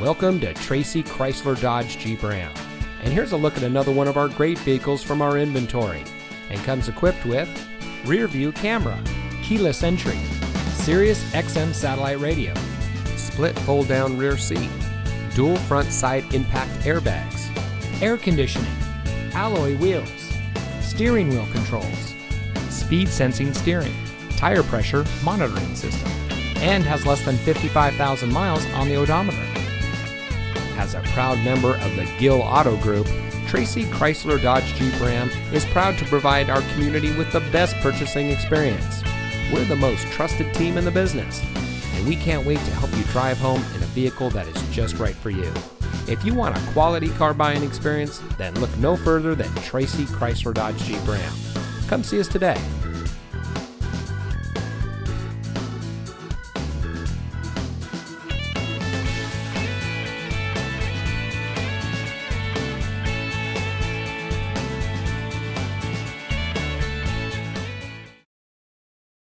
Welcome to Tracy Chrysler Dodge Jeep Ram. And here's a look at another one of our great vehicles from our inventory. And comes equipped with rear view camera, keyless entry, Sirius XM satellite radio, split fold down rear seat, dual front side impact airbags, air conditioning, alloy wheels, steering wheel controls, speed sensing steering, tire pressure monitoring system, and has less than 55,000 miles on the odometer. As a proud member of the Gill Auto Group, Tracy Chrysler Dodge Jeep Ram is proud to provide our community with the best purchasing experience. We're the most trusted team in the business, and we can't wait to help you drive home in a vehicle that is just right for you. If you want a quality car buying experience, then look no further than Tracy Chrysler Dodge Jeep Ram. Come see us today